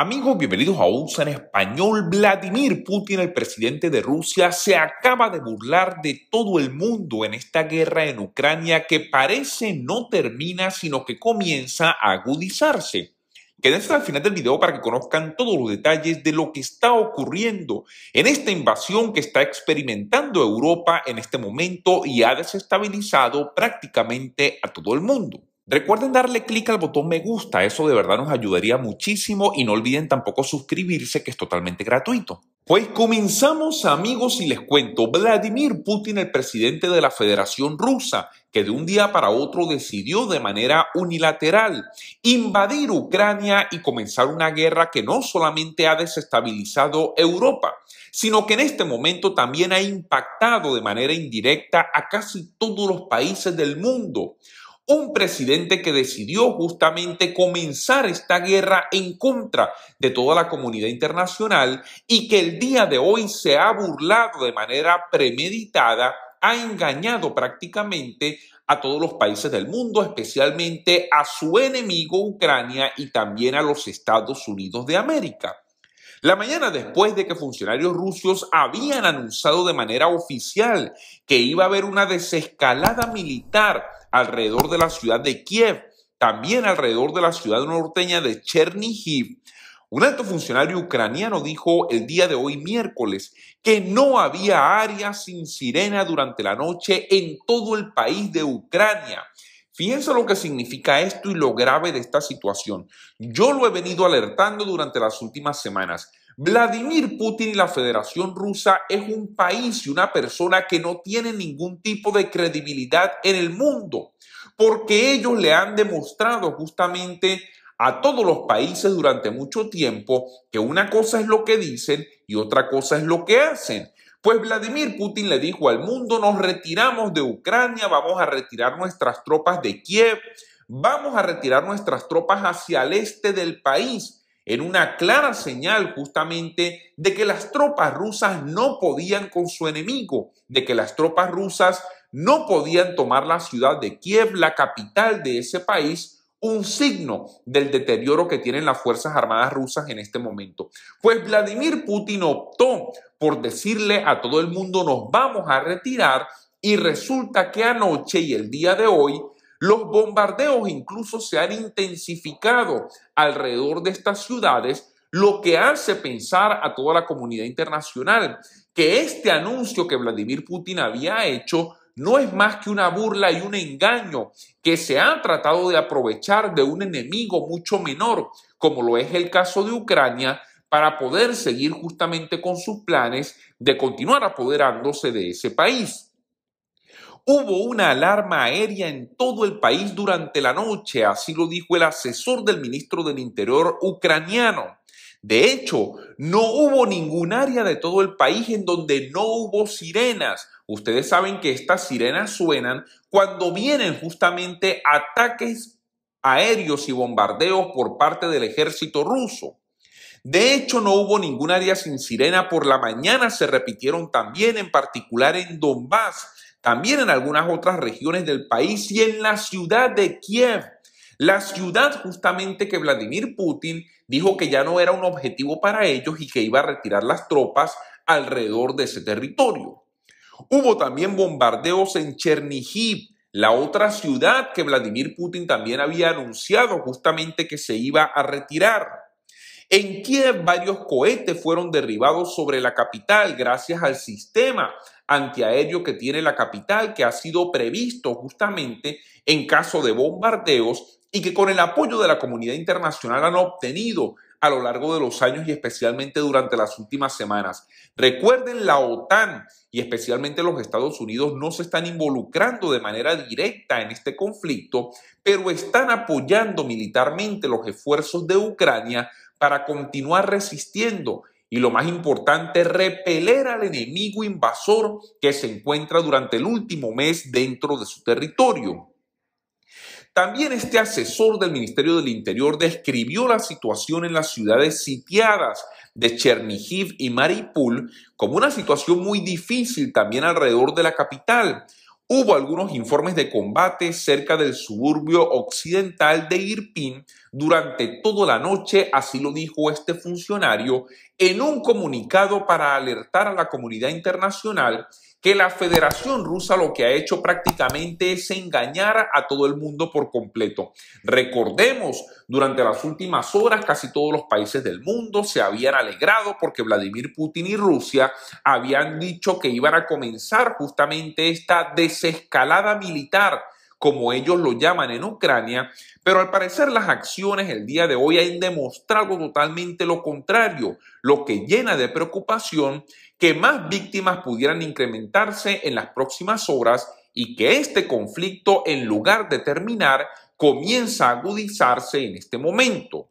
Amigos, bienvenidos a USA en español. Vladimir Putin, el presidente de Rusia, se acaba de burlar de todo el mundo en esta guerra en Ucrania que parece no termina, sino que comienza a agudizarse. Quédense al final del video para que conozcan todos los detalles de lo que está ocurriendo en esta invasión que está experimentando Europa en este momento y ha desestabilizado prácticamente a todo el mundo. Recuerden darle clic al botón me gusta, eso de verdad nos ayudaría muchísimo y no olviden tampoco suscribirse que es totalmente gratuito. Pues comenzamos amigos y les cuento, Vladimir Putin, el presidente de la Federación Rusa, que de un día para otro decidió de manera unilateral invadir Ucrania y comenzar una guerra que no solamente ha desestabilizado Europa, sino que en este momento también ha impactado de manera indirecta a casi todos los países del mundo un presidente que decidió justamente comenzar esta guerra en contra de toda la comunidad internacional y que el día de hoy se ha burlado de manera premeditada, ha engañado prácticamente a todos los países del mundo, especialmente a su enemigo Ucrania y también a los Estados Unidos de América. La mañana después de que funcionarios rusos habían anunciado de manera oficial que iba a haber una desescalada militar alrededor de la ciudad de Kiev, también alrededor de la ciudad norteña de Chernihiv, un alto funcionario ucraniano dijo el día de hoy miércoles que no había áreas sin sirena durante la noche en todo el país de Ucrania Fíjense lo que significa esto y lo grave de esta situación. Yo lo he venido alertando durante las últimas semanas. Vladimir Putin y la Federación Rusa es un país y una persona que no tiene ningún tipo de credibilidad en el mundo, porque ellos le han demostrado justamente a todos los países durante mucho tiempo que una cosa es lo que dicen y otra cosa es lo que hacen. Pues Vladimir Putin le dijo al mundo, nos retiramos de Ucrania, vamos a retirar nuestras tropas de Kiev, vamos a retirar nuestras tropas hacia el este del país, en una clara señal justamente de que las tropas rusas no podían con su enemigo, de que las tropas rusas no podían tomar la ciudad de Kiev, la capital de ese país, un signo del deterioro que tienen las Fuerzas Armadas rusas en este momento. Pues Vladimir Putin optó por decirle a todo el mundo nos vamos a retirar y resulta que anoche y el día de hoy los bombardeos incluso se han intensificado alrededor de estas ciudades, lo que hace pensar a toda la comunidad internacional que este anuncio que Vladimir Putin había hecho no es más que una burla y un engaño que se ha tratado de aprovechar de un enemigo mucho menor, como lo es el caso de Ucrania, para poder seguir justamente con sus planes de continuar apoderándose de ese país. Hubo una alarma aérea en todo el país durante la noche, así lo dijo el asesor del ministro del Interior ucraniano. De hecho, no hubo ningún área de todo el país en donde no hubo sirenas. Ustedes saben que estas sirenas suenan cuando vienen justamente ataques aéreos y bombardeos por parte del ejército ruso. De hecho, no hubo ningún área sin sirena por la mañana, se repitieron también, en particular en Donbass, también en algunas otras regiones del país y en la ciudad de Kiev. La ciudad justamente que Vladimir Putin dijo que ya no era un objetivo para ellos y que iba a retirar las tropas alrededor de ese territorio. Hubo también bombardeos en Chernihiv, la otra ciudad que Vladimir Putin también había anunciado justamente que se iba a retirar. En Kiev varios cohetes fueron derribados sobre la capital gracias al sistema antiaéreo que tiene la capital que ha sido previsto justamente en caso de bombardeos y que con el apoyo de la comunidad internacional han obtenido a lo largo de los años y especialmente durante las últimas semanas. Recuerden, la OTAN y especialmente los Estados Unidos no se están involucrando de manera directa en este conflicto, pero están apoyando militarmente los esfuerzos de Ucrania para continuar resistiendo y lo más importante, repeler al enemigo invasor que se encuentra durante el último mes dentro de su territorio. También este asesor del Ministerio del Interior describió la situación en las ciudades sitiadas de Chernihiv y Mariupol como una situación muy difícil también alrededor de la capital. Hubo algunos informes de combate cerca del suburbio occidental de Irpin, durante toda la noche, así lo dijo este funcionario, en un comunicado para alertar a la comunidad internacional que la Federación Rusa lo que ha hecho prácticamente es engañar a todo el mundo por completo. Recordemos, durante las últimas horas casi todos los países del mundo se habían alegrado porque Vladimir Putin y Rusia habían dicho que iban a comenzar justamente esta desescalada militar como ellos lo llaman en Ucrania, pero al parecer las acciones el día de hoy han demostrado totalmente lo contrario, lo que llena de preocupación que más víctimas pudieran incrementarse en las próximas horas y que este conflicto, en lugar de terminar, comienza a agudizarse en este momento.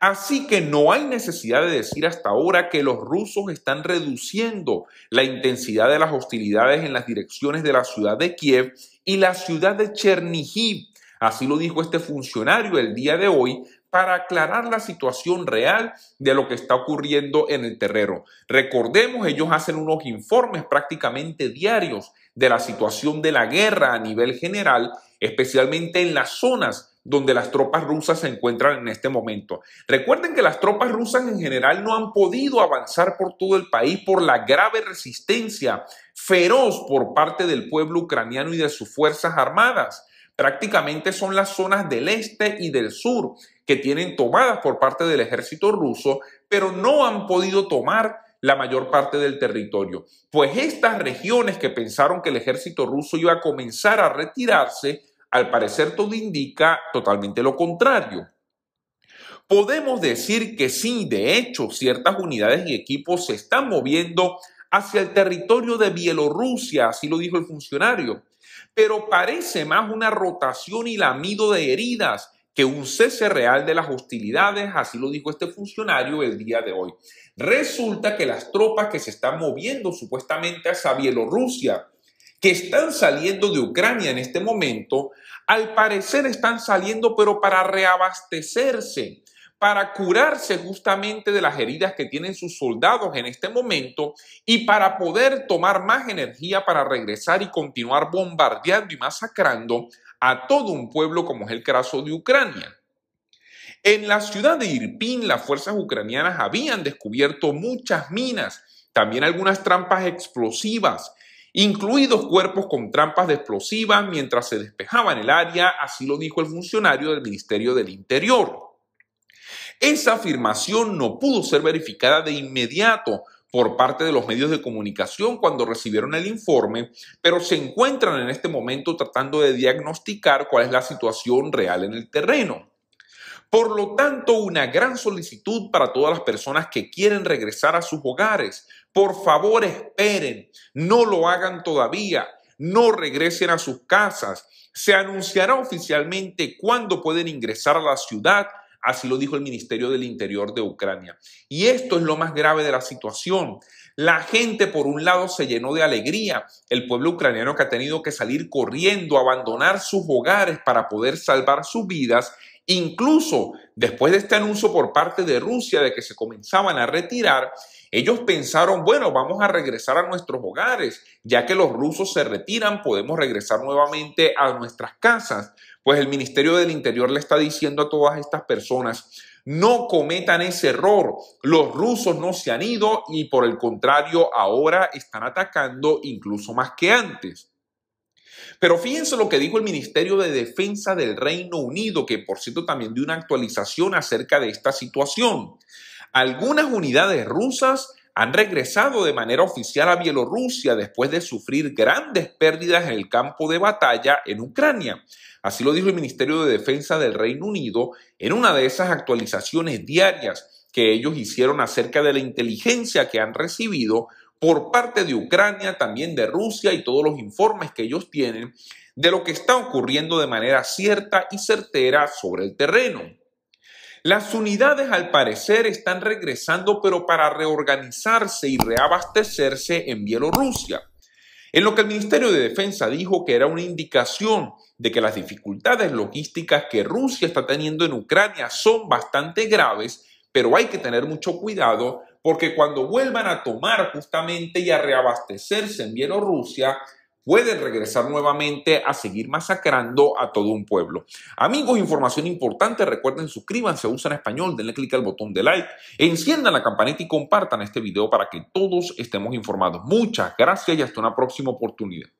Así que no hay necesidad de decir hasta ahora que los rusos están reduciendo la intensidad de las hostilidades en las direcciones de la ciudad de Kiev y la ciudad de Chernihiv. Así lo dijo este funcionario el día de hoy para aclarar la situación real de lo que está ocurriendo en el terreno. Recordemos, ellos hacen unos informes prácticamente diarios de la situación de la guerra a nivel general, especialmente en las zonas donde las tropas rusas se encuentran en este momento. Recuerden que las tropas rusas en general no han podido avanzar por todo el país por la grave resistencia feroz por parte del pueblo ucraniano y de sus fuerzas armadas prácticamente son las zonas del este y del sur que tienen tomadas por parte del ejército ruso, pero no han podido tomar la mayor parte del territorio. Pues estas regiones que pensaron que el ejército ruso iba a comenzar a retirarse, al parecer todo indica totalmente lo contrario. Podemos decir que sí, de hecho, ciertas unidades y equipos se están moviendo hacia el territorio de Bielorrusia, así lo dijo el funcionario pero parece más una rotación y lamido de heridas que un cese real de las hostilidades, así lo dijo este funcionario el día de hoy. Resulta que las tropas que se están moviendo supuestamente hacia Bielorrusia, que están saliendo de Ucrania en este momento, al parecer están saliendo pero para reabastecerse para curarse justamente de las heridas que tienen sus soldados en este momento y para poder tomar más energía para regresar y continuar bombardeando y masacrando a todo un pueblo como es el caso de Ucrania. En la ciudad de Irpin, las fuerzas ucranianas habían descubierto muchas minas, también algunas trampas explosivas, incluidos cuerpos con trampas de explosivas mientras se despejaban el área, así lo dijo el funcionario del Ministerio del Interior. Esa afirmación no pudo ser verificada de inmediato por parte de los medios de comunicación cuando recibieron el informe, pero se encuentran en este momento tratando de diagnosticar cuál es la situación real en el terreno. Por lo tanto, una gran solicitud para todas las personas que quieren regresar a sus hogares. Por favor, esperen, no lo hagan todavía, no regresen a sus casas. Se anunciará oficialmente cuándo pueden ingresar a la ciudad Así lo dijo el Ministerio del Interior de Ucrania. Y esto es lo más grave de la situación. La gente, por un lado, se llenó de alegría. El pueblo ucraniano que ha tenido que salir corriendo, abandonar sus hogares para poder salvar sus vidas. Incluso después de este anuncio por parte de Rusia de que se comenzaban a retirar, ellos pensaron, bueno, vamos a regresar a nuestros hogares. Ya que los rusos se retiran, podemos regresar nuevamente a nuestras casas. Pues el Ministerio del Interior le está diciendo a todas estas personas, no cometan ese error. Los rusos no se han ido y por el contrario ahora están atacando incluso más que antes. Pero fíjense lo que dijo el Ministerio de Defensa del Reino Unido, que por cierto también dio una actualización acerca de esta situación. Algunas unidades rusas han regresado de manera oficial a Bielorrusia después de sufrir grandes pérdidas en el campo de batalla en Ucrania. Así lo dijo el Ministerio de Defensa del Reino Unido en una de esas actualizaciones diarias que ellos hicieron acerca de la inteligencia que han recibido por parte de Ucrania, también de Rusia y todos los informes que ellos tienen de lo que está ocurriendo de manera cierta y certera sobre el terreno. Las unidades al parecer están regresando pero para reorganizarse y reabastecerse en Bielorrusia. En lo que el Ministerio de Defensa dijo que era una indicación de que las dificultades logísticas que Rusia está teniendo en Ucrania son bastante graves, pero hay que tener mucho cuidado porque cuando vuelvan a tomar justamente y a reabastecerse en Bielorrusia, pueden regresar nuevamente a seguir masacrando a todo un pueblo. Amigos, información importante, recuerden suscríbanse, usan español, denle clic al botón de like, enciendan la campanita y compartan este video para que todos estemos informados. Muchas gracias y hasta una próxima oportunidad.